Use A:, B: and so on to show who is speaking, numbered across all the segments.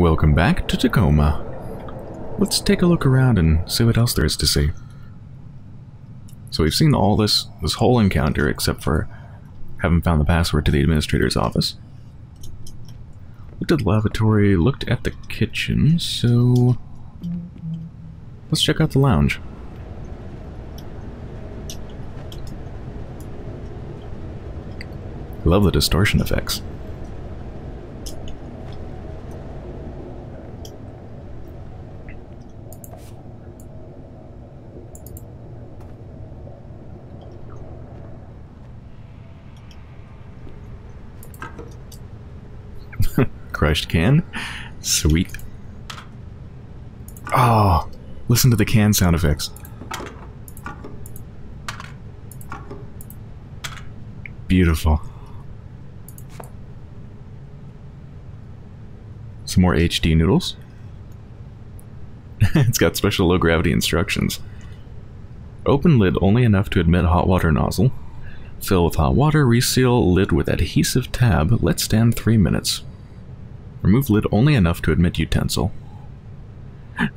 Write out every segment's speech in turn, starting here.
A: Welcome back to Tacoma. Let's take a look around and see what else there is to see. So we've seen all this, this whole encounter except for haven't found the password to the administrator's office. Looked at the lavatory, looked at the kitchen, so... Let's check out the lounge. Love the distortion effects. Can. Sweet. Oh, listen to the can sound effects. Beautiful. Some more HD noodles. it's got special low gravity instructions. Open lid only enough to admit hot water nozzle. Fill with hot water, reseal lid with adhesive tab, let stand 3 minutes. Remove lid only enough to admit utensil.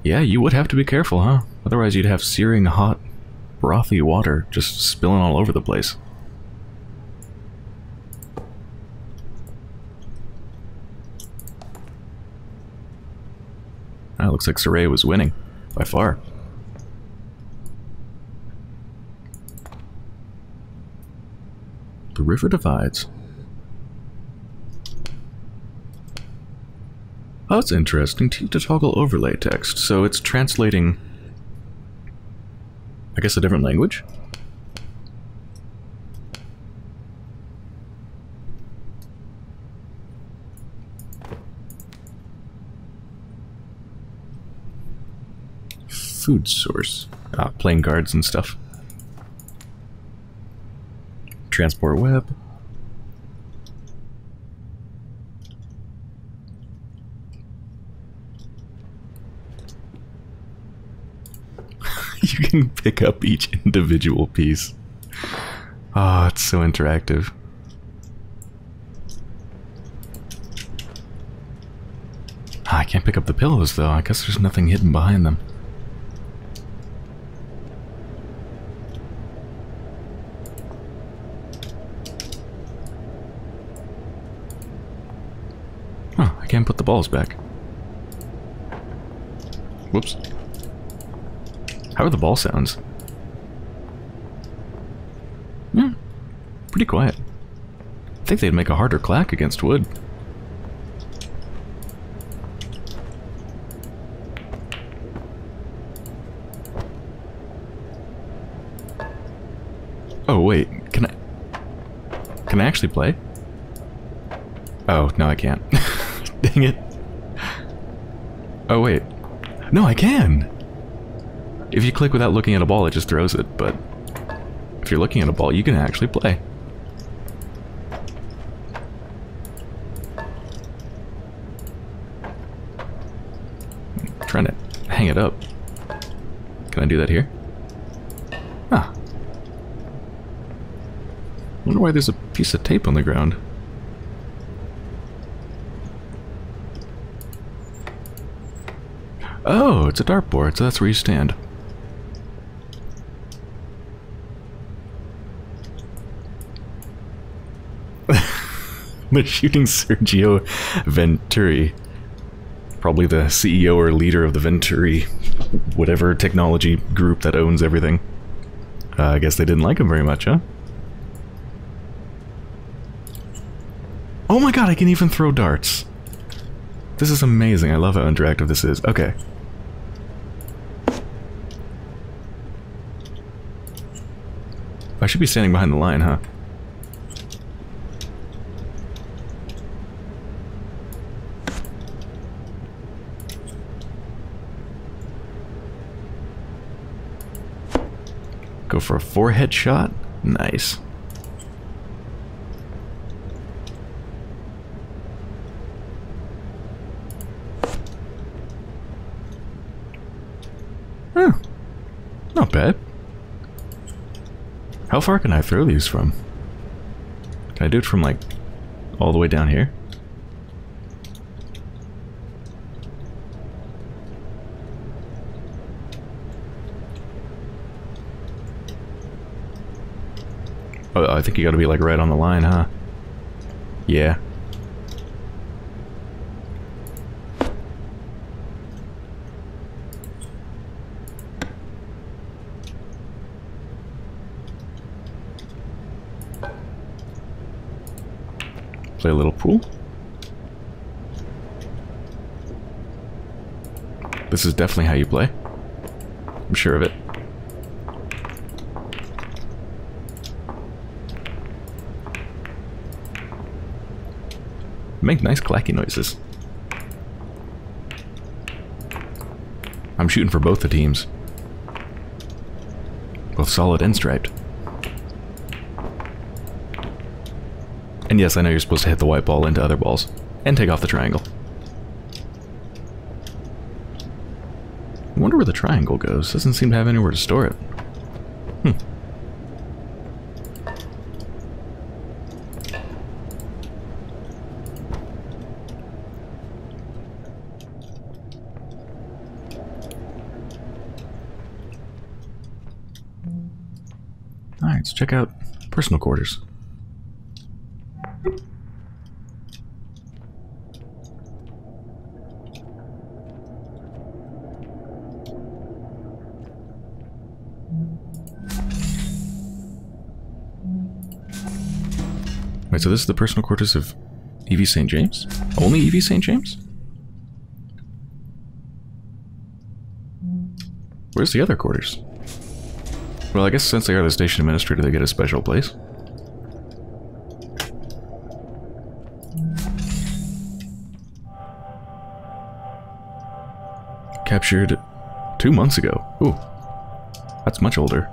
A: Yeah, you would have to be careful, huh? Otherwise you'd have searing hot, brothy water just spilling all over the place. That looks like Soraya was winning, by far. The river divides. Oh, that's interesting. T to toggle overlay text. So it's translating, I guess, a different language? Food source. Ah, playing cards and stuff. Transport web. you can pick up each individual piece. Oh, it's so interactive. Ah, I can't pick up the pillows though. I guess there's nothing hidden behind them. Huh, I can't put the balls back. Whoops. How are the ball sounds? Hmm, pretty quiet. I think they'd make a harder clack against wood. Oh wait, can I... Can I actually play? Oh, no I can't. Dang it. Oh wait. No, I can! If you click without looking at a ball, it just throws it, but if you're looking at a ball, you can actually play. I'm trying to hang it up. Can I do that here? Ah. wonder why there's a piece of tape on the ground. Oh, it's a dartboard, so that's where you stand. They're shooting Sergio Venturis. Probably the CEO or leader of the Venturis, whatever technology group that owns everything. Uh, I guess they didn't like him very much, huh? Oh my god, I can even throw darts. This is amazing. I love how interactive this is. Okay. I should be standing behind the line, huh? For a forehead shot. Nice. Huh. Not bad. How far can I throw these from? Can I do it from like all the way down here? I think you gotta be like right on the line, huh? Yeah. Play a little pool. This is definitely how you play. I'm sure of it. Make nice clacky noises. I'm shooting for both the teams. Both solid and striped. And yes, I know you're supposed to hit the white ball into other balls. And take off the triangle. I wonder where the triangle goes. Doesn't seem to have anywhere to store it. Alright, let's check out personal quarters. Wait, so this is the personal quarters of Evie St. James? Only Evie St. James? Where's the other quarters? Well, I guess since they are the station administrator, they get a special place. Captured two months ago. Ooh, that's much older.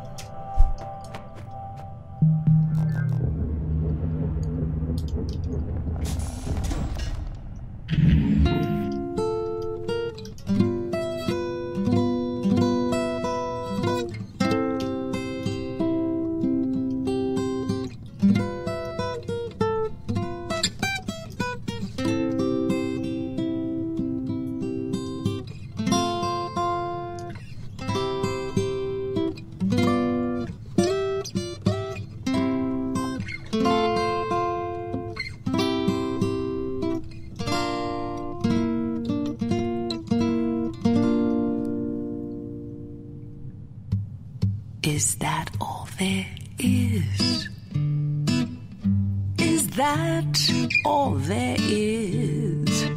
B: All there is?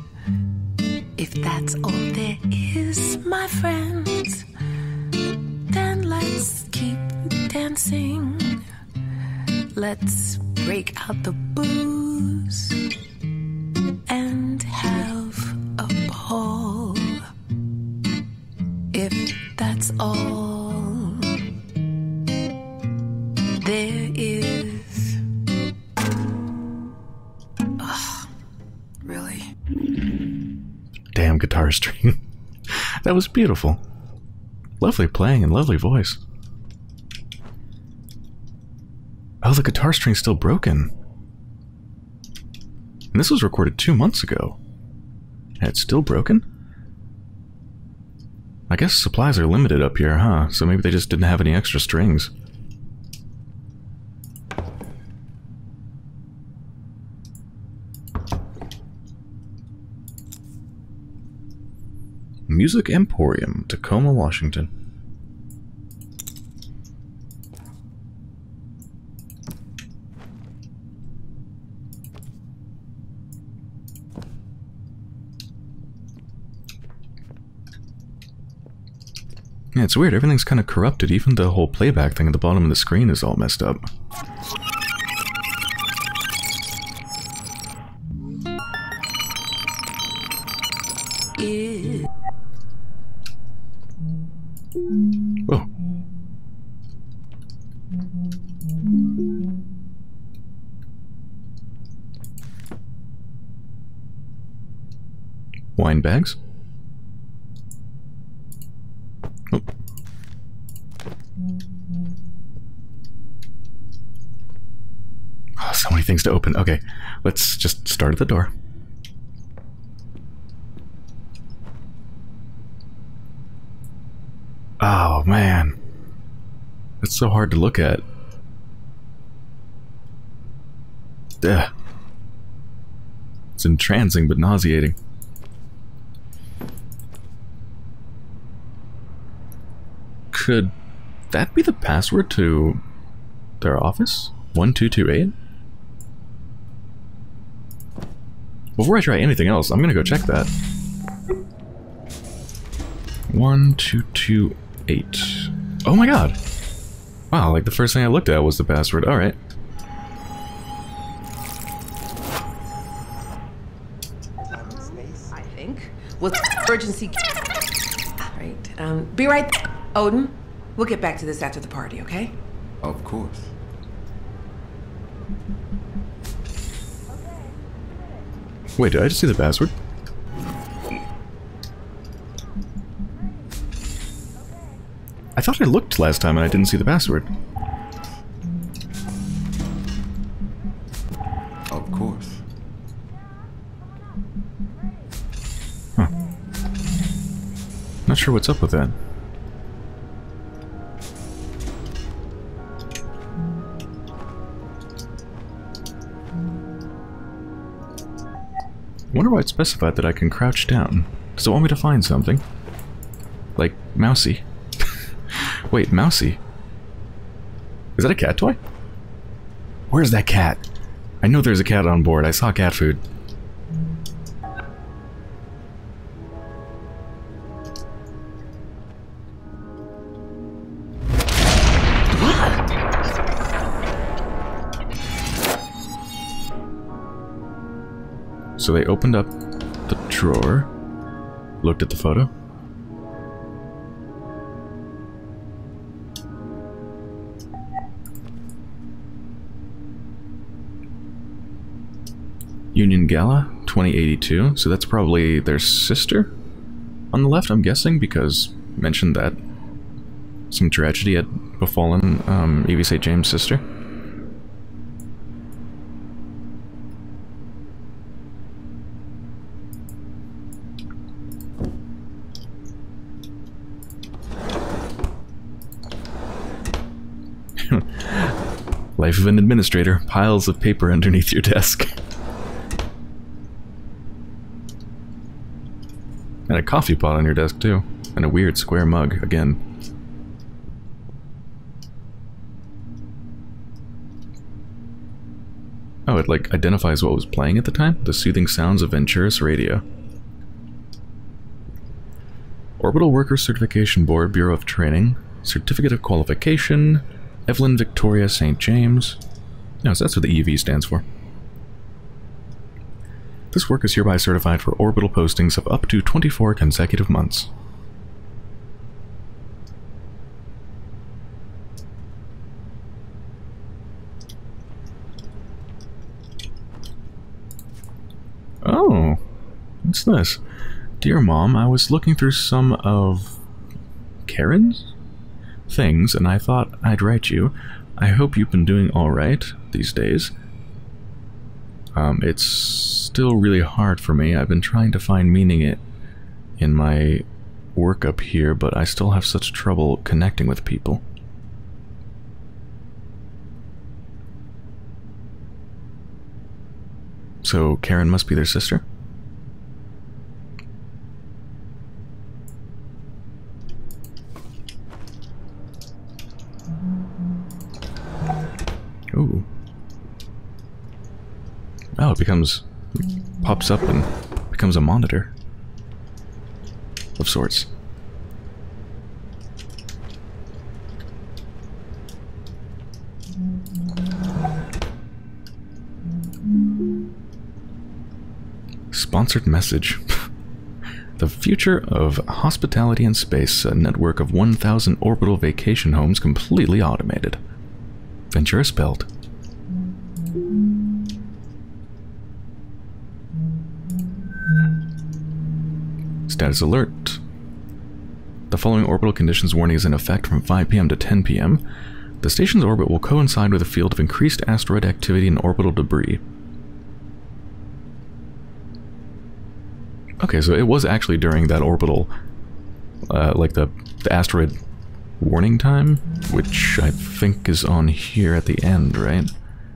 B: If that's all there is, my friends, then let's keep dancing. Let's break out the booze and have a ball. If that's all there is.
A: Guitar string. that was beautiful. Lovely playing and lovely voice. Oh, the guitar string's still broken. And this was recorded two months ago. And it's still broken? I guess supplies are limited up here, huh? So maybe they just didn't have any extra strings. Music Emporium, Tacoma, Washington. Yeah, it's weird. Everything's kind of corrupted. Even the whole playback thing at the bottom of the screen is all messed up. Oh. Wine bags. Oh. Oh, so many things to open. Okay, let's just start at the door. Oh man, it's so hard to look at. Ugh. It's entrancing but nauseating. Could that be the password to their office? 1228? Before I try anything else, I'm gonna go check that. 1228. Oh my god! Wow, like the first thing I looked at was the password. Alright.
C: I think. With urgency. Right. Um, be right there, Odin. We'll get back to this after the party, okay?
D: Of course.
A: Wait, did I just see the password? I thought I looked last time and I didn't see the password.
D: Of course. Huh.
A: Not sure what's up with that. wonder why it specified that I can crouch down. Does it want me to find something? Like, Mousy. Wait, Mousy? Is that a cat toy? Where's that cat? I know there's a cat on board. I saw cat food. So they opened up the drawer, looked at the photo. Gala, 2082. So that's probably their sister on the left, I'm guessing, because mentioned that some tragedy had befallen um, Evie St. James' sister. Life of an administrator. Piles of paper underneath your desk. And a coffee pot on your desk, too. And a weird square mug, again. Oh, it, like, identifies what was playing at the time? The soothing sounds of Venturis Radio. Orbital Worker Certification Board, Bureau of Training, Certificate of Qualification, Evelyn Victoria St. James. No, so that's what the EV stands for. This work is hereby certified for orbital postings of up to 24 consecutive months. Oh, what's this? Dear Mom, I was looking through some of Karen's things and I thought I'd write you. I hope you've been doing alright these days. Um, it's still really hard for me. I've been trying to find meaning it in my work up here, but I still have such trouble connecting with people. So Karen must be their sister? Ooh. Oh, it becomes... pops up and becomes a monitor. Of sorts. Sponsored message. the future of hospitality in space, a network of 1,000 orbital vacation homes completely automated. Ventura spelled. Alert. The following orbital conditions warning is in effect from 5 p.m. to 10 p.m. The station's orbit will coincide with a field of increased asteroid activity and orbital debris. Okay, so it was actually during that orbital, uh, like the, the asteroid warning time, which I think is on here at the end, right?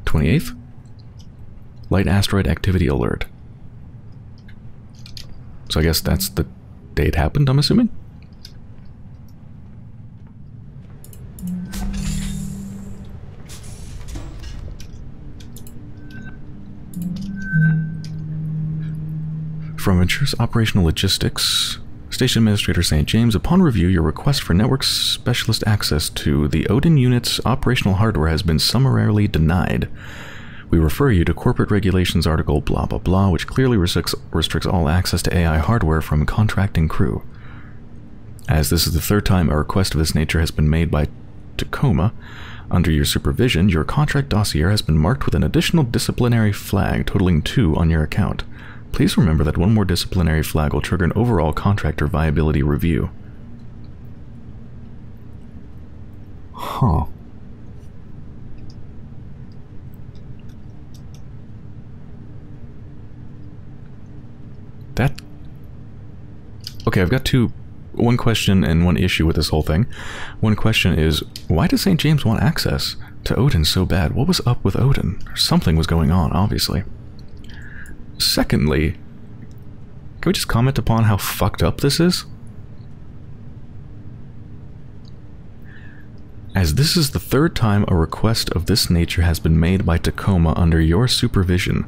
A: 28th? Light asteroid activity alert. So I guess that's the day it happened, I'm assuming? From Venturis Operational Logistics, Station Administrator St. James, upon review, your request for network specialist access to the Odin unit's operational hardware has been summarily denied. We refer you to Corporate Regulations Article blah blah blah, which clearly restricts, restricts all access to AI hardware from contracting crew. As this is the third time a request of this nature has been made by Tacoma, under your supervision, your contract dossier has been marked with an additional disciplinary flag totaling two on your account. Please remember that one more disciplinary flag will trigger an overall contractor viability review. Huh. That... Okay, I've got two... One question and one issue with this whole thing. One question is, why does St. James want access to Odin so bad? What was up with Odin? Something was going on, obviously. Secondly, can we just comment upon how fucked up this is? As this is the third time a request of this nature has been made by Tacoma under your supervision.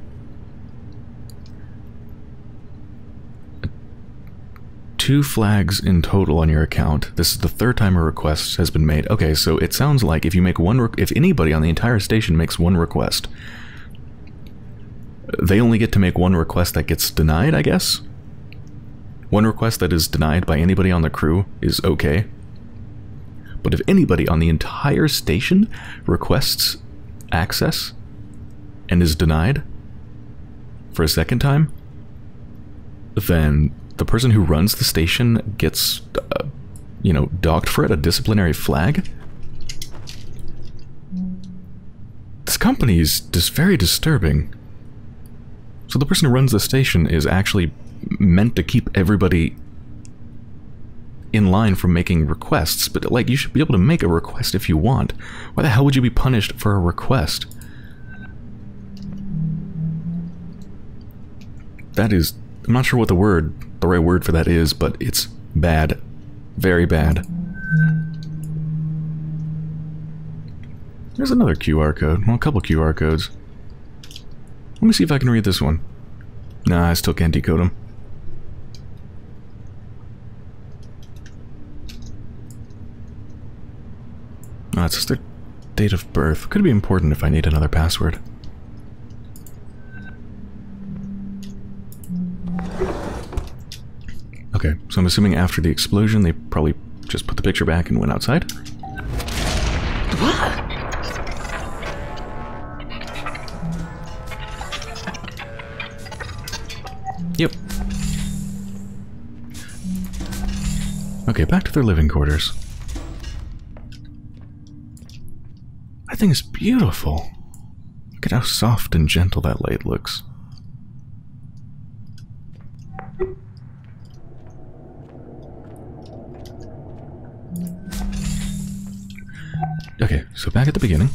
A: Two flags in total on your account. This is the third time a request has been made. Okay, so it sounds like if you make one, if anybody on the entire station makes one request, they only get to make one request that gets denied, I guess? One request that is denied by anybody on the crew is okay. But if anybody on the entire station requests access and is denied for a second time, then the person who runs the station gets, uh, you know, docked for it, a disciplinary flag? This company is just very disturbing. So the person who runs the station is actually meant to keep everybody in line from making requests, but like you should be able to make a request if you want. Why the hell would you be punished for a request? That is, I'm not sure what the word, the right word for that is, but it's bad. Very bad. There's another QR code. Well, a couple QR codes. Let me see if I can read this one. Nah, I still can't decode them. No, ah, it's just their date of birth. Could be important if I need another password. Okay, so I'm assuming after the explosion, they probably just put the picture back and went outside?
C: What?
A: Yep. Okay, back to their living quarters. That thing is beautiful. Look at how soft and gentle that light looks. Okay, so back at the beginning.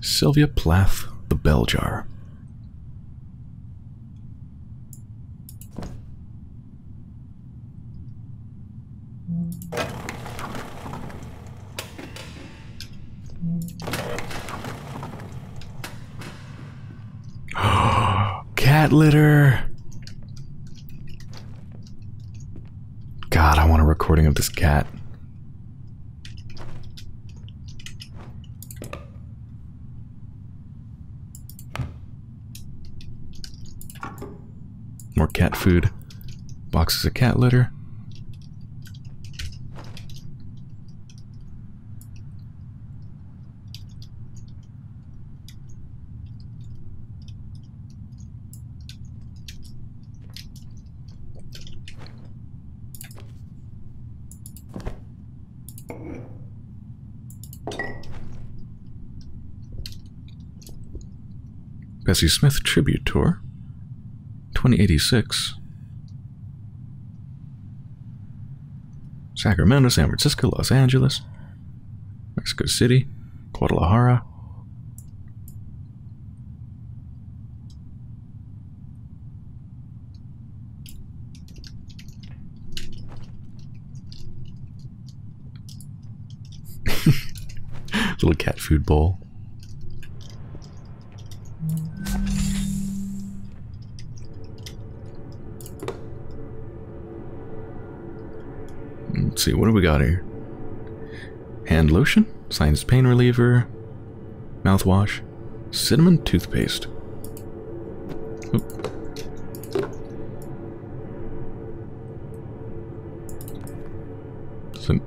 A: Sylvia Plath, the bell jar. Cat litter. God, I want a recording of this cat. More cat food. Boxes of cat litter. Bessie Smith Tribute Tour, 2086. Sacramento, San Francisco, Los Angeles, Mexico City, Guadalajara. Little cat food bowl. See, what do we got here? Hand lotion, sinus pain reliever, mouthwash, cinnamon toothpaste. Oop. It's an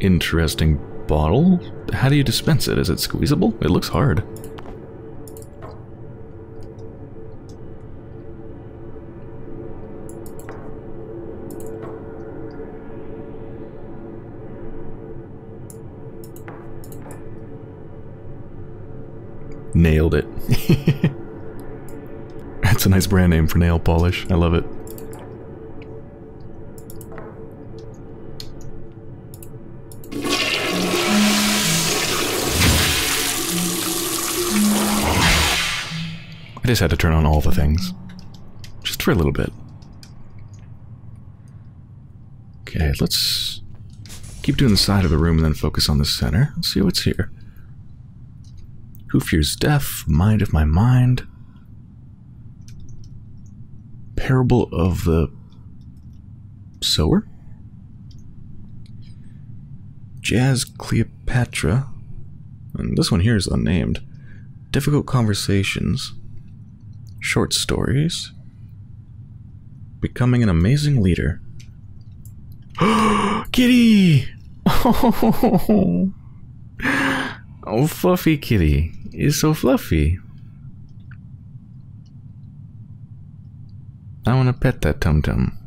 A: interesting bottle. How do you dispense it? Is it squeezable? It looks hard. Nailed it. That's a nice brand name for nail polish. I love it. I just had to turn on all the things. Just for a little bit. Okay, let's keep doing the side of the room and then focus on the center. Let's see what's here. Who fears death? Mind of my mind. Parable of the sower? Jazz Cleopatra. And this one here is unnamed. Difficult conversations. Short stories. Becoming an amazing leader. Kitty! Oh, fluffy kitty is so fluffy. I want to pet that tum tum.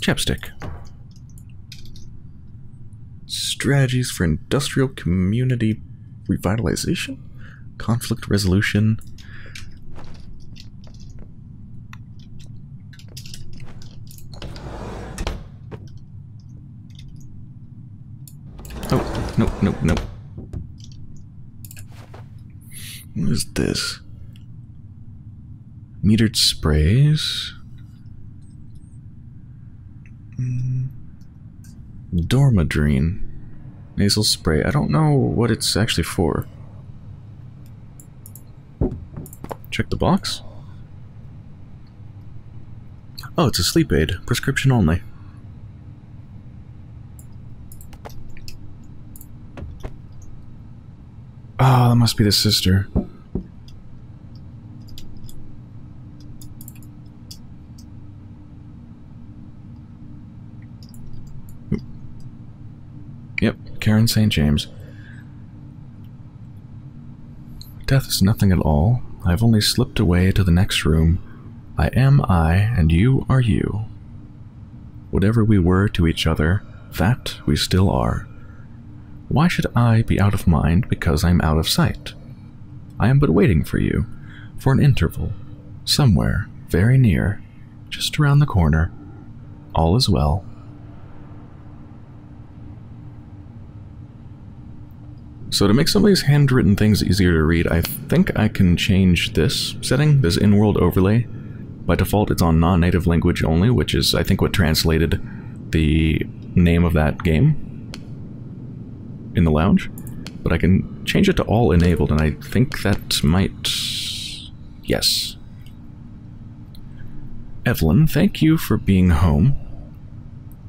A: Chapstick. Strategies for industrial community revitalization, conflict resolution. Oh, no, no, no. What is this? Metered sprays. Mm. Dormadrine. Nasal spray. I don't know what it's actually for. Check the box. Oh, it's a sleep aid. Prescription only. Oh, that must be the sister. Yep, Karen St. James. Death is nothing at all. I've only slipped away to the next room. I am I, and you are you. Whatever we were to each other, that we still are. Why should I be out of mind because I'm out of sight? I am but waiting for you, for an interval, somewhere, very near, just around the corner. All is well. So to make some of these handwritten things easier to read, I think I can change this setting, this in-world overlay. By default, it's on non-native language only, which is, I think, what translated the name of that game in the lounge. But I can change it to all enabled, and I think that might... Yes. Evelyn, thank you for being home.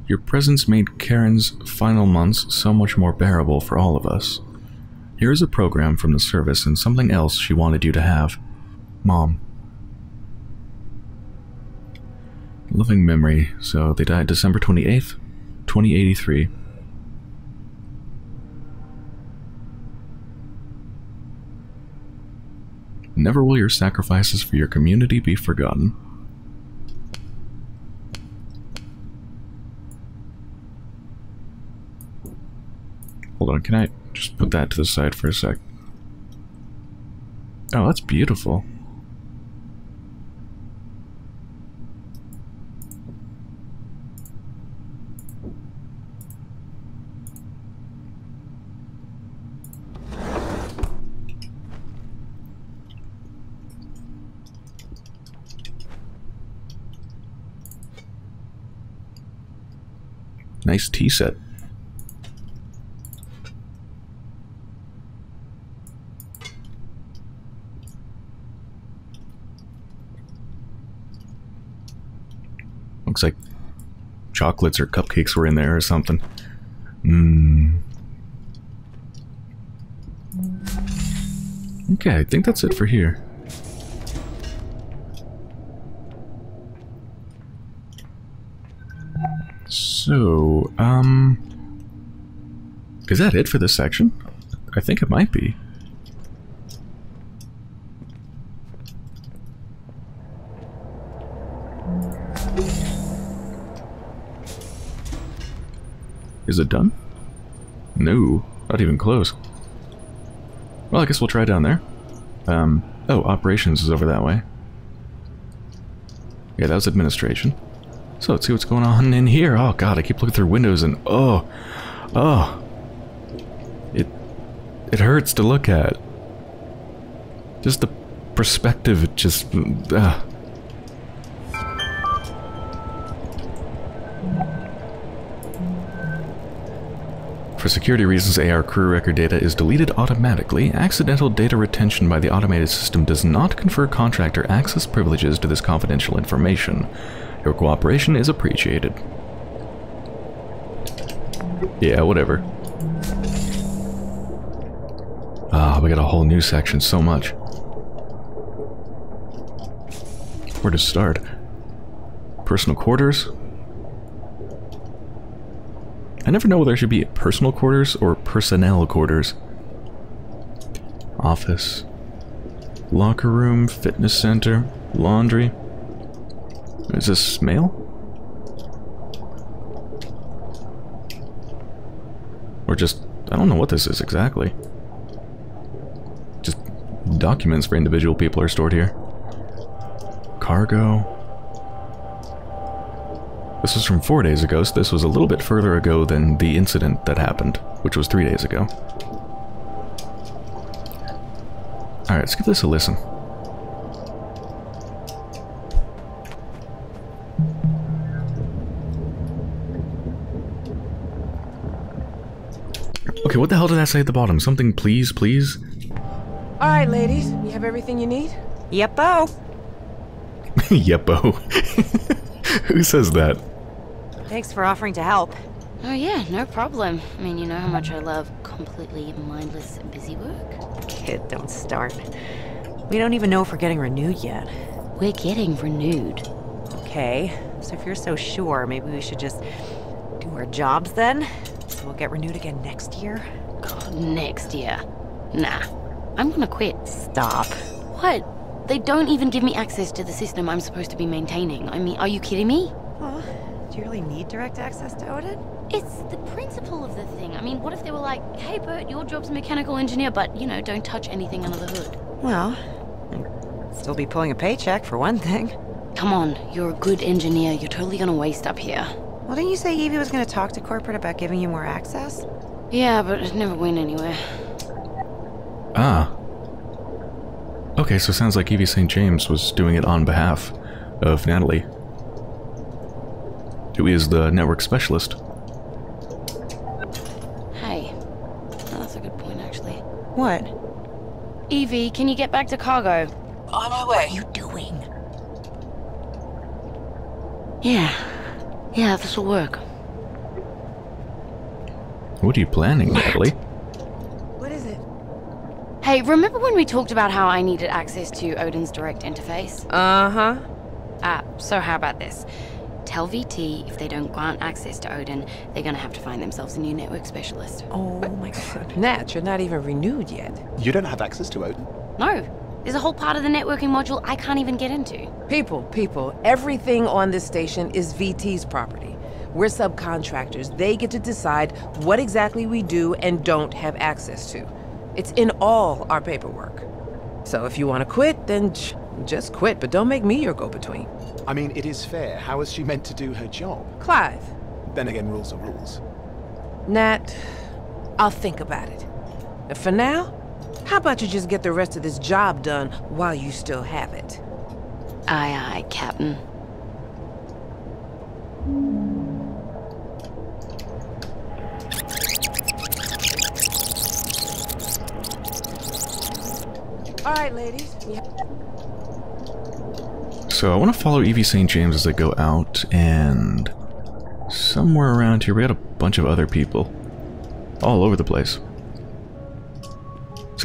A: Your presence made Karen's final months so much more bearable for all of us. Here is a program from the service and something else she wanted you to have. Mom. Loving memory, so they died December 28th, 2083. Never will your sacrifices for your community be forgotten. Hold on, can I just put that to the side for a sec? Oh, that's beautiful. Nice tea set. Looks like chocolates or cupcakes were in there or something. Mmm. Okay, I think that's it for here. So, um... Is that it for this section? I think it might be. Is it done? No, not even close. Well, I guess we'll try down there. Um, oh, operations is over that way. Yeah, that was administration. So let's see what's going on in here. Oh god, I keep looking through windows and oh, oh, it it hurts to look at. Just the perspective, it just uh. For security reasons, AR crew record data is deleted automatically. Accidental data retention by the automated system does not confer contractor access privileges to this confidential information. Your cooperation is appreciated. Yeah, whatever. Ah, we got a whole new section, so much. Where to start? Personal quarters? I never know whether it should be personal quarters or personnel quarters. Office. Locker room, fitness center, laundry. Is this mail? Or just, I don't know what this is exactly. Just documents for individual people are stored here. Cargo. This was from four days ago, so this was a little bit further ago than the incident that happened, which was three days ago. Alright, let's give this a listen. Okay, what the hell did that say at the bottom? Something please, please?
C: All right, ladies, you have everything you need?
E: Yep-o.
A: Yeppo. Who says that?
E: Thanks for offering to help.
F: Oh yeah, no problem. I mean, you know how much I love completely mindless busy work?
E: Kid, don't start. We don't even know if we're getting renewed yet.
F: We're getting renewed.
E: Okay, so if you're so sure, maybe we should just do our jobs then? We'll get renewed again next year?
F: God, next year. Nah. I'm gonna quit.
E: Stop.
F: What? They don't even give me access to the system I'm supposed to be maintaining. I mean, are you kidding me?
E: Do you really need direct access to Odin?
F: It's the principle of the thing. I mean, what if they were like, hey Bert, your job's a mechanical engineer, but, you know, don't touch anything under the hood?
E: Well, I'd still be pulling a paycheck for one thing.
F: Come on, you're a good engineer. You're totally gonna waste up here.
E: Well, didn't you say Evie was gonna talk to corporate about giving you more access?
F: Yeah, but it never went anywhere.
A: Ah. Okay, so it sounds like Evie St. James was doing it on behalf of Natali, who is the network specialist.
F: Hey. That's a good point, actually.
E: What?
F: Evie, can you get back to cargo?
B: On my way. What are you doing?
F: Yeah. Yeah, this'll work.
A: What are you planning, Natali?
C: What is it?
F: Hey, remember when we talked about how I needed access to Odin's direct interface?
C: Uh huh.
F: Ah, so how about this? Tell VT if they don't grant access to Odin, they're gonna have to find themselves a new network specialist.
E: Oh my god.
C: Nat, you're not even renewed yet.
G: You don't have access to Odin.
F: No, there's a whole part of the networking module I can't even get into.
C: People, people, everything on this station is VT's property. We're subcontractors. They get to decide what exactly we do and don't have access to. It's in all our paperwork. So if you want to quit, then j- just quit, but don't make me your go-between.
G: I mean, it is fair. How is she meant to do her job?
C: Clive,
G: Then again, rules are rules.
C: Nat, I'll think about it. And for now, how about you just get the rest of this job done while you still have it?
F: Aye, aye, Captain.
C: All right, ladies. Yeah.
A: So I want to follow Evie St. James as they go out, and somewhere around here we got a bunch of other people all over the place.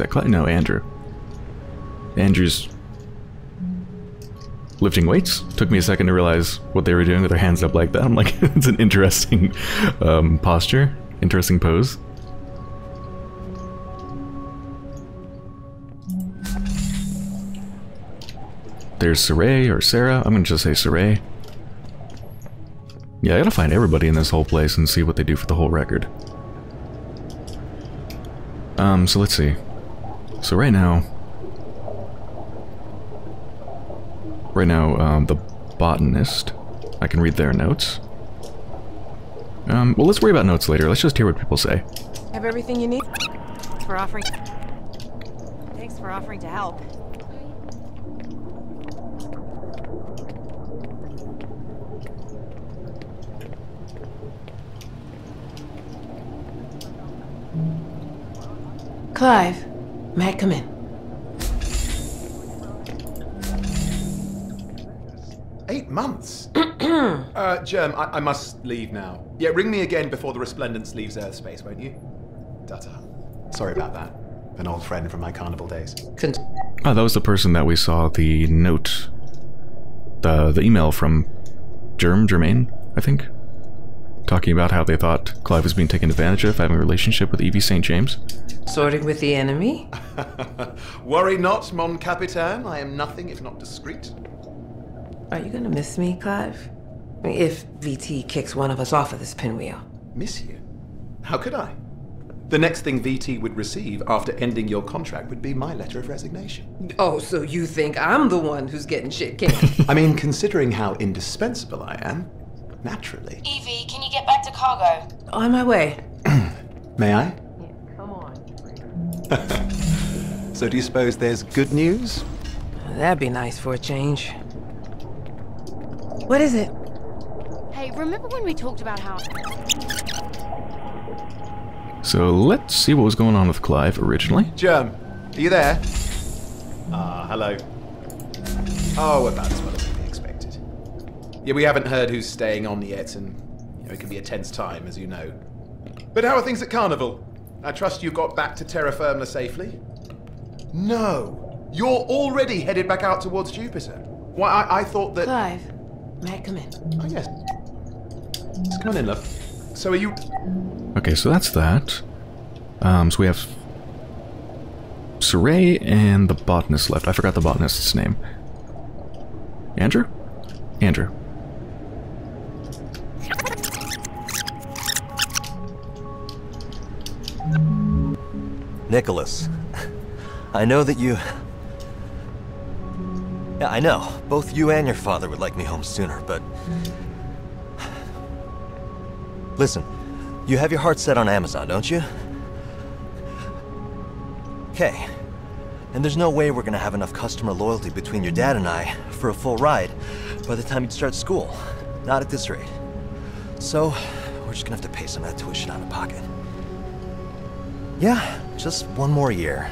A: Clyde? No, Andrew. Andrew's lifting weights. Took me a second to realize what they were doing with their hands up like that. I'm like, it's an interesting um, posture, interesting pose. There's Saray or Sarah. I'm gonna just say Saray. Yeah, I gotta find everybody in this whole place and see what they do for the whole record. Um, so let's see. So right now... Right now, um, the botanist, I can read their notes. Um, well, let's worry about notes later. Let's just hear what people say.
C: Have everything you need?
E: Thanks for offering. Thanks for offering to help.
C: Clive, Matt, come in.
G: Eight months? uh, Germ, I, I must leave now. Yeah, ring me again before the Resplendence leaves Earth space, won't you? Data. Sorry about that. An old friend from my carnival days.
C: Con-
A: Oh, that was the person that we saw the note, the the email from Germ Jermaine, I think, talking about how they thought Clive was being taken advantage of, having a relationship with Evie St. James.
C: sorting with the enemy?
G: Worry not, mon capitan. I am nothing if not discreet.
C: Are you gonna miss me, Clive? If VT kicks one of us off of this pinwheel.
G: Miss you? How could I? The next thing VT would receive after ending your contract would be my letter of resignation.
C: Oh, so you think I'm the one who's getting shit kicked?
G: I mean, considering how indispensable I am, naturally.
B: Evie, can you get back to cargo?
C: On my way.
G: May I?
C: Come on.
G: So do you suppose there's good news?
C: That'd be nice for a change. What is it?
F: Hey, remember when we talked about how...
A: So let's see what was going on with Clive originally.
G: Germ, are you there? Ah, hello. Oh, we're about as Yeah, we haven't heard who's staying on yet, and you know, it can be a tense time, as you know. But how are things at Carnival? I trust you got back to terra firma safely? No, you're already headed back out towards Jupiter. Why, I, I thought that.
C: Clive. Matt, come in.
G: Oh yes. Just come on in, love. So are you?
A: Okay, so that's that. Um, so we have Saray and the botanist left. I forgot the botanist's name. Andrew? Andrew.
H: Nicholas, I know that you... Yeah, I know. Both you and your father would like me home sooner, but... Listen, you have your heart set on Amazon, don't you? Okay. And there's no way we're gonna have enough customer loyalty between your dad and I for a full ride by the time you start school. Not at this rate. So, we're just gonna have to pay some of that tuition out of pocket. Yeah, just one more year.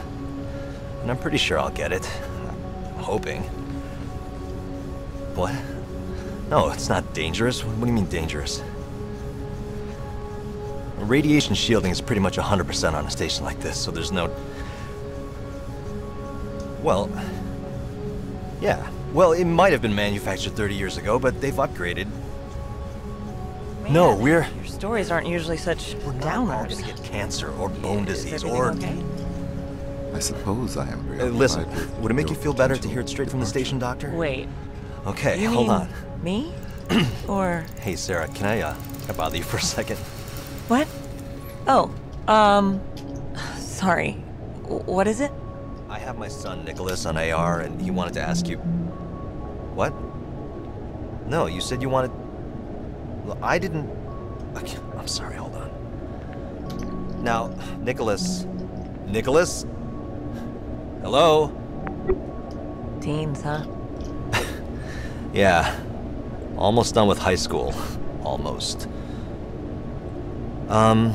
H: And I'm pretty sure I'll get it. I'm hoping. What? No, it's not dangerous. What do you mean dangerous? Radiation shielding is pretty much 100% on a station like this, so there's no... Well... Yeah. Well, it might have been manufactured 30 years ago, but they've upgraded. No, we're...
E: Your stories aren't usually such
H: We're not all
E: downers.
H: gonna get cancer or bone
E: Is
H: disease
E: everything
H: or...
E: okay?
D: I suppose I am
H: Uh, listen, would it make you feel better to hear it straight from the station, Doctor?
E: Wait,
H: Okay,
E: you
H: hold
E: mean
H: on.
E: me? or
H: Hey, Sarah, can I, uh, can I bother you for a second?
E: what? Oh, um, sorry. What is it?
H: I have my son Nicholas on AR, and he wanted to ask you. What? No, you said you wanted. Well, I didn't. Okay, I'm sorry. Hold on. Now, Nicholas. Nicholas. Hello.
E: Teens, huh?
H: Yeah. Almost done with high school. Almost. Um,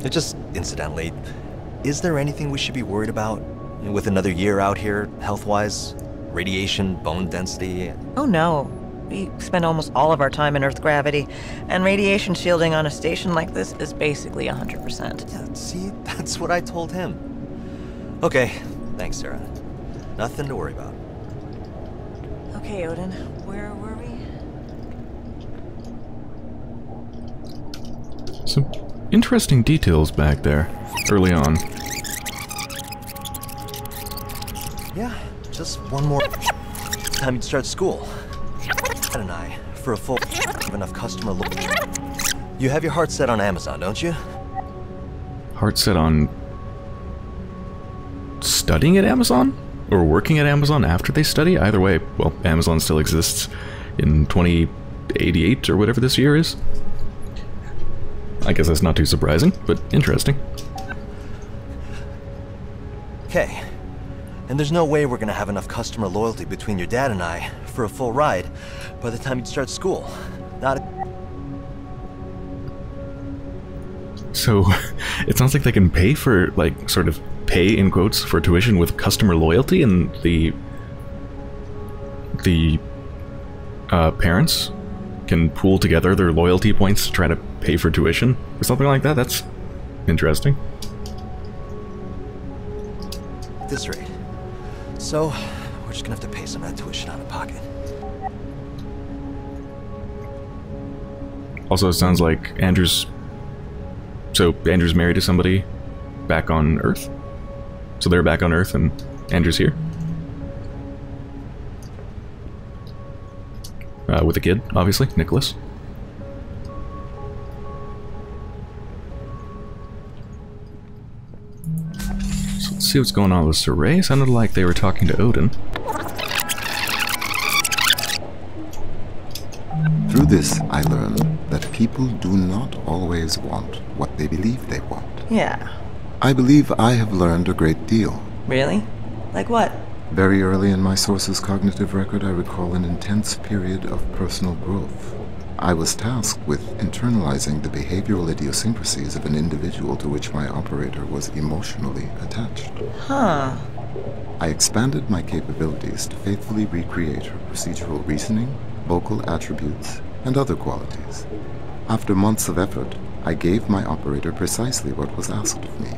H: just incidentally, is there anything we should be worried about With another year out here, health-wise, radiation, bone density.
I: Oh no. We spend almost all of our time in Earth gravity, and radiation shielding on a station like this is basically 100%.
H: Yeah, see, that's what I told him. Okay, thanks, Sarah. Nothing to worry about.
I: Okay, Odin, where were we?
A: Some interesting details back there, early on.
H: Yeah, just one more time you'd start school. And I, for a full enough customer lo- You have your heart set on Amazon, don't you?
A: Heart set on studying at Amazon? Or working at Amazon after they study? Either way, well, Amazon still exists in 2088 or whatever this year is. I guess that's not too surprising, but interesting.
H: Okay. And there's no way we're gonna have enough customer loyalty between your dad and I for a full ride by the time you'd start school. Not a-
A: So, it sounds like they can pay for, like, sort of pay in quotes for tuition with customer loyalty, and the the uh, parents can pool together their loyalty points to try to pay for tuition or something like that. That's interesting.
H: at this rate. So, we're just gonna have to pay some of that tuition out of pocket.
A: Also, it sounds like Andrew's. So Andrew's married to somebody back on Earth. So they're back on Earth, and Andrew's here. Uh, with a kid, obviously, Nicholas. So let's see what's going on with Saray. Sounded like they were talking to Odin.
D: People do not always want what they believe they want.
I: Yeah.
D: I believe I have learned a great deal.
I: Really? Like what?
D: Very early in my source's cognitive record, I recall an intense period of personal growth. I was tasked with internalizing the behavioral idiosyncrasies of an individual to which my operator was emotionally attached.
I: Huh.
D: I expanded my capabilities to faithfully recreate her procedural reasoning, vocal attributes, and other qualities. After months of effort, I gave my operator precisely what was asked of me.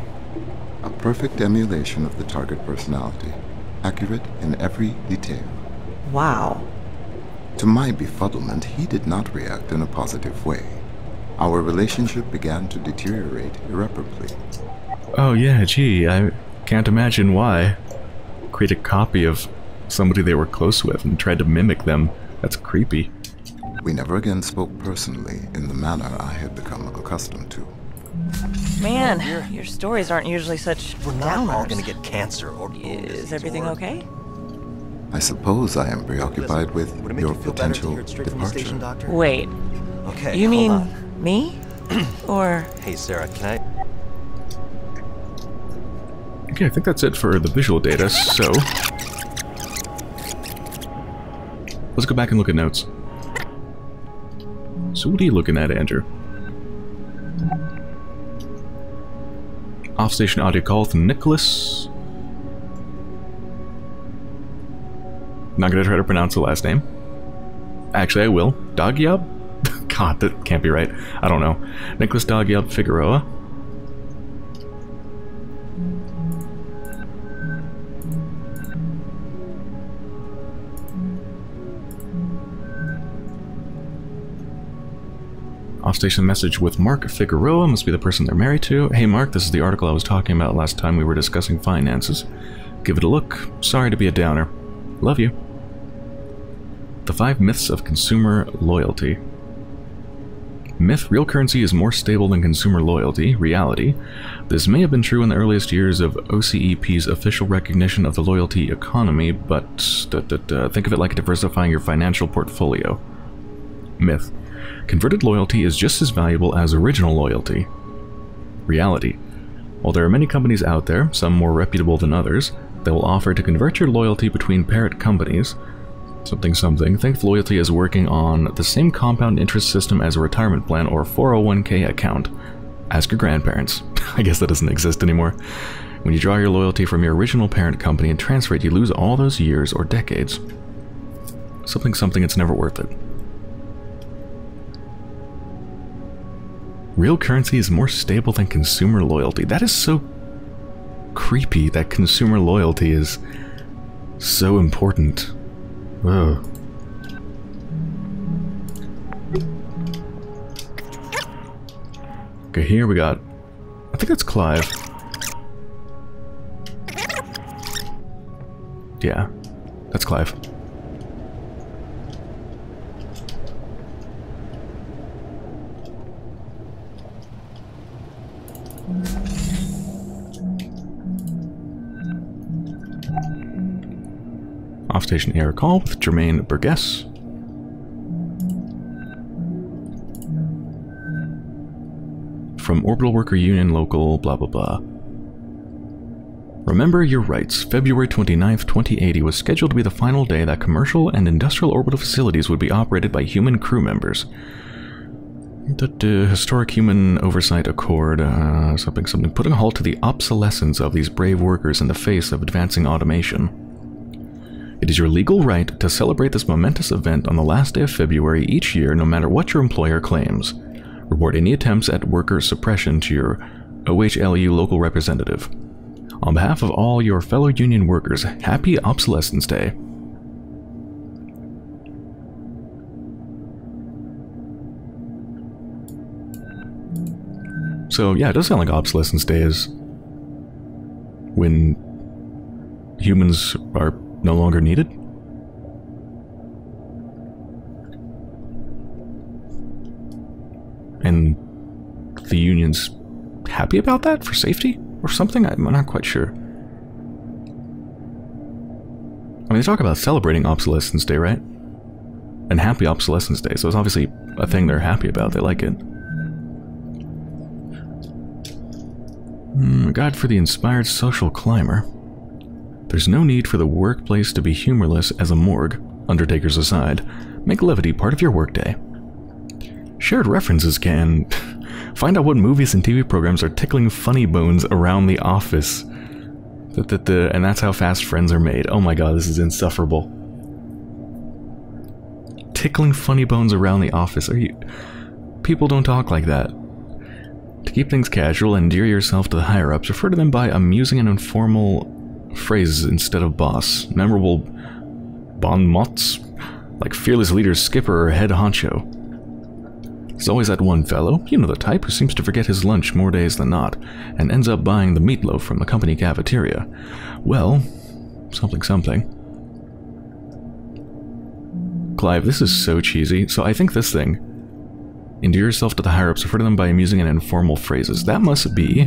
D: A perfect emulation of the target personality, accurate in every detail.
I: Wow.
D: To my befuddlement, he did not react in a positive way. Our relationship began to deteriorate irreparably.
A: Oh yeah, gee, I can't imagine why. Create a copy of somebody they were close with and tried to mimic them. That's creepy.
D: We never again spoke personally in the manner I had become accustomed to.
I: Man, your stories aren't usually such
H: We're not all gonna get cancer or bone
I: Is everything
H: or-
I: okay?
D: I suppose I am preoccupied with
H: Would it make
D: your
H: you feel better to
D: potential
H: hear it straight from the station,
D: departure.
H: doctor?
I: Wait,
H: Okay.
I: you
H: hold
I: mean
H: on.
I: me? or
H: Hey, Sarah, can I?
A: Okay, I think that's it for the visual data, so... Let's go back and look at notes. So what are you looking at, Andrew? Off-station audio call from Nicholas. Not gonna try to pronounce the last name. Actually, I will. Dogyub? God, that can't be right. I don't know. Nicholas Dogyub Figueroa. Off-station message with Mark Figueroa, must be the person they're married to. Hey Mark, this is the article I was talking about last time we were discussing finances. Give it a look. Sorry to be a downer. Love you. The five myths of consumer loyalty. Myth real currency is more stable than consumer loyalty. Reality. This may have been true in the earliest years of OCEP's official recognition of the loyalty economy, but think of it like diversifying your financial portfolio. Myth. Converted loyalty is just as valuable as original loyalty. Reality. While there are many companies out there, some more reputable than others, that will offer to convert your loyalty between parent companies, something something, think loyalty as working on the same compound interest system as a retirement plan or 401k account. Ask your grandparents. I guess that doesn't exist anymore. When you draw your loyalty from your original parent company and transfer it, you lose all those years or decades. Something something it's never worth it. Real currency is more stable than consumer loyalty. That is so creepy that consumer loyalty is so important. Ugh. Okay, here we got... I think that's Clive. Yeah, that's Clive. Off-station air call with Jermaine Burgess. From Orbital Worker Union Local, blah blah blah. Remember your rights. February 29th, 2080 was scheduled to be the final day that commercial and industrial orbital facilities would be operated by human crew members. The, Historic Human Oversight Accord, uh, something, something, putting a halt to the obsolescence of these brave workers in the face of advancing automation. It is your legal right to celebrate this momentous event on the last day of February each year, no matter what your employer claims. Report any attempts at worker suppression to your OHLU local representative. On behalf of all your fellow union workers, happy Obsolescence Day. So yeah, it does sound like Obsolescence Day is when humans are no longer needed. And the union's happy about that for safety? or something? I'm not quite sure. I mean, they talk about celebrating Obsolescence Day, right? And Happy Obsolescence Day, so it's obviously a thing they're happy about. They like it. Mm, guide for the inspired social climber. There's no need for the workplace to be humorless as a morgue, undertakers aside. Make levity part of your workday. Shared references can Find out what movies and TV programs are tickling funny bones around the office. And that's how fast friends are made. Oh my god, this is insufferable. Tickling funny bones around the office. Are you... People don't talk like that. To keep things casual and endear yourself to the higher-ups, refer to them by amusing and informal phrases instead of boss. Memorable bon mots, like fearless leader Skipper or head honcho. There's always that one fellow, you know the type, who seems to forget his lunch more days than not, and ends up buying the meatloaf from the company cafeteria. Well, something something. Clive, this is so cheesy, so I think this thing. Endear yourself to the higher-ups, refer to them by amusing and informal phrases. That must be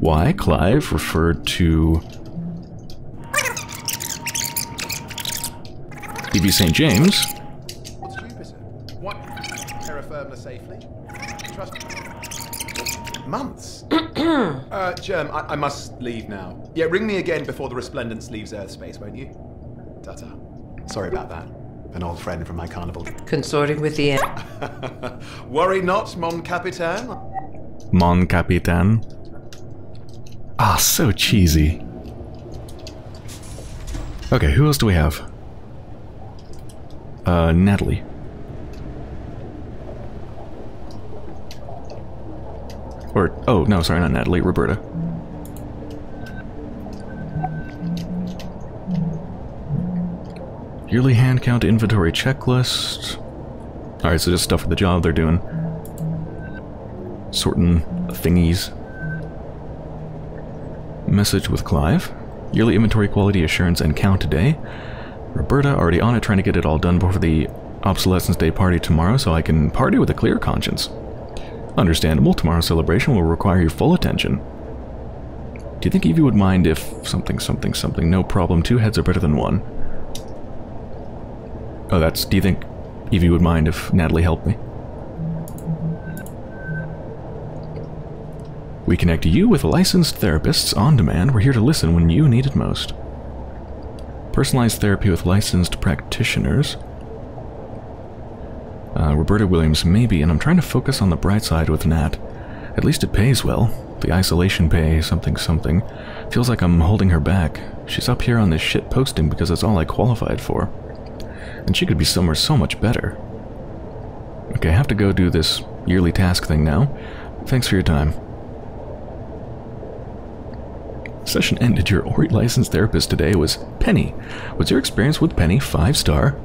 A: why Clive referred to DB St. James What's Jupiter? What terraferma safely? Trust.
G: Months? uh, Germ, I, I, must leave now. Yeah, ring me again before the Resplendence leaves Earth space, won't you? Tata. Sorry about that. An old friend from my carnival.
C: Consorting with the...
G: Worry not, Mon Capitan.
A: Mon Capitan. Ah, so cheesy. Okay, who else do we have? Uh, Natali. Or, oh, no, sorry, not Natali, Roberta. Yearly hand count inventory checklist. Alright, so just stuff for the job they're doing. Sorting thingies. Message with Clive. Yearly inventory quality assurance and count today. Roberta, already on it, trying to get it all done before the Obsolescence Day party tomorrow so I can party with a clear conscience. Understandable, tomorrow's celebration will require your full attention. Do you think Evie would mind if something, something, something, no problem, two heads are better than one? Oh, that's, do you think Evie would mind if Natali helped me? We connect you with licensed therapists on demand. We're here to listen when you need it most. Personalized therapy with licensed practitioners. Uh, Roberta Williams, maybe, and I'm trying to focus on the bright side with Nat. At least it pays well. The isolation pay, something something. Feels like I'm holding her back. She's up here on this shit posting because that's all I qualified for. And she could be somewhere so much better. Okay, I have to go do this yearly task thing now. Thanks for your time. Session ended. Your Ori licensed therapist today was Penny. Was your experience with Penny five star?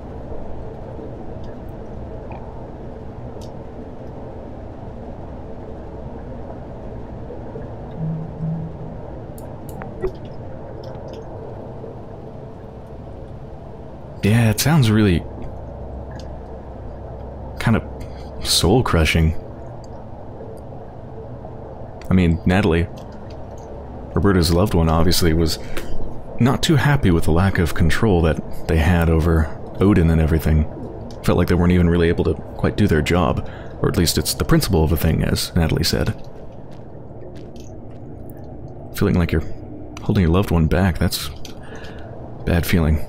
A: Yeah, it sounds really kind of soul crushing. I mean, Natali, Roberta's loved one, obviously was not too happy with the lack of control that they had over Odin and everything. Felt like they weren't even really able to quite do their job, or at least it's the principle of a thing, as Natali said. Feeling like you're holding your loved one back, that's bad feeling.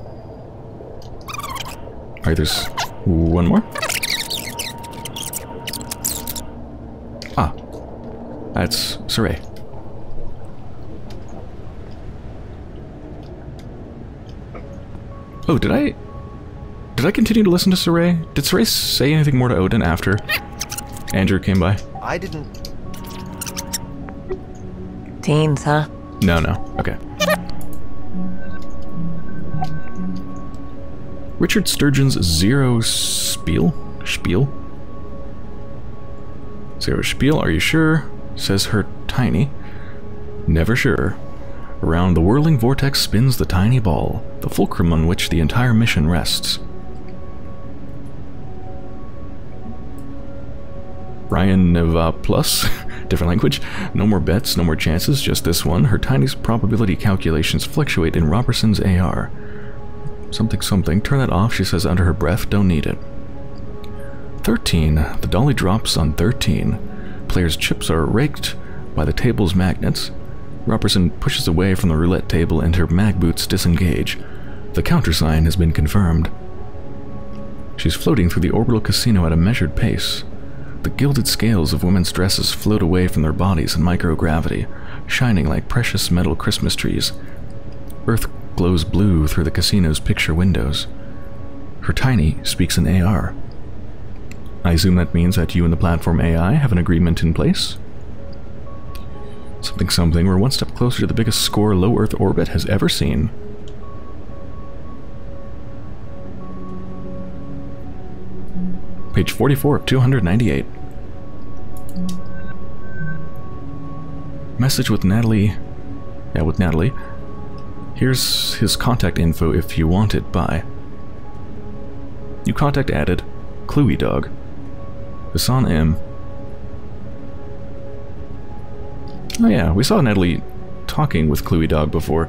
A: Alright, there's one more. Ah. That's Saray. Oh, did I... Did I continue to listen to Saray? Did Saray say anything more to Odin after Andrew came by?
H: I didn't.
I: Teens, huh?
A: No, no. Okay. Richard Sturgeon's Zero Spiel? Spiel? Zero Spiel, are you sure? Says her tiny. Never sure. Around the whirling vortex spins the tiny ball, the fulcrum on which the entire mission rests. Ryan Neva Plus, different language. No more bets, no more chances, just this one. Her tiny's probability calculations fluctuate in Robertson's AR. Something something, turn that off, she says under her breath, don't need it. 13. The dolly drops on 13. Players' chips are raked by the table's magnets. Robertson pushes away from the roulette table and her mag boots disengage. The countersign has been confirmed. She's floating through the orbital casino at a measured pace. The gilded scales of women's dresses float away from their bodies in microgravity, shining like precious metal Christmas trees. Earth glows blue through the casino's picture windows. Her tiny speaks in AR. I assume that means that you and the platform AI have an agreement in place? Something something, we're one step closer to the biggest score low Earth orbit has ever seen. Page 44 of 298. Message with Natali. Yeah, with Natali. Here's his contact info if you want it by. New contact added. Cluey Dog. Hassan M. Oh yeah, we saw Natali talking with Cluey Dog before.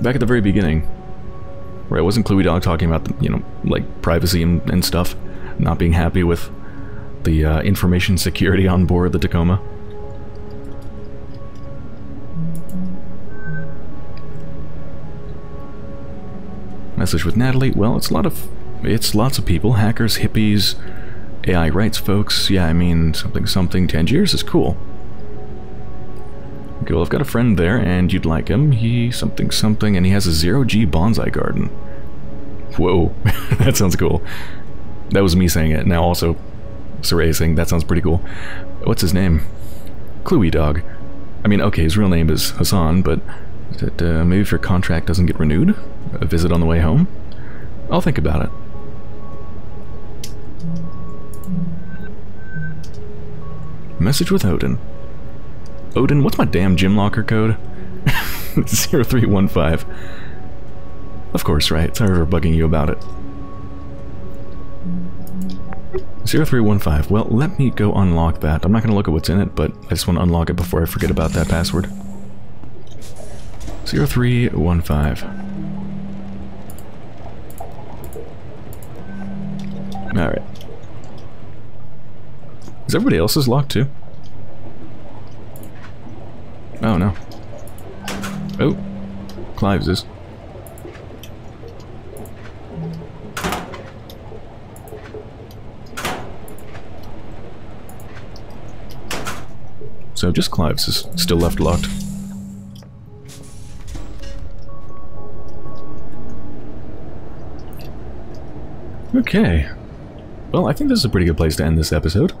A: Back at the very beginning. Right, wasn't Cluey Dog talking about, the, you know, like privacy and, and stuff? Not being happy with the uh, information security on board the Tacoma? Message with Natali. Well, it's a lot of... It's lots of people. Hackers, hippies, AI rights folks. Yeah, I mean, something something. Tangiers is cool. Okay, well, I've got a friend there, and you'd like him. He something something, and he has a zero-G bonsai garden. Whoa, that sounds cool. That was me saying it. Now also, Saray saying that sounds pretty cool. What's his name? Cluey Dog. I mean, okay, his real name is Hassan, but that, uh, maybe if your contract doesn't get renewed, a visit on the way home? I'll think about it. Message with Odin. Odin, what's my damn gym locker code? 0315. Of course, right? Sorry for bugging you about it. 0315. Well, let me go unlock that. I'm not going to look at what's in it, but I just want to unlock it before I forget about that password. 0315. Alright. Is everybody else's locked too? Oh no. Oh. Clive's is. so just Clive's is still left locked. Okay. Well, I think this is a pretty good place to end this episode.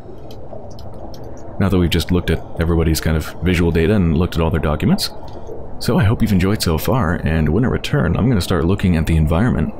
A: Now that we've just looked at everybody's kind of visual data and looked at all their documents. So I hope you've enjoyed so far, and when I return, I'm going to start looking at the environment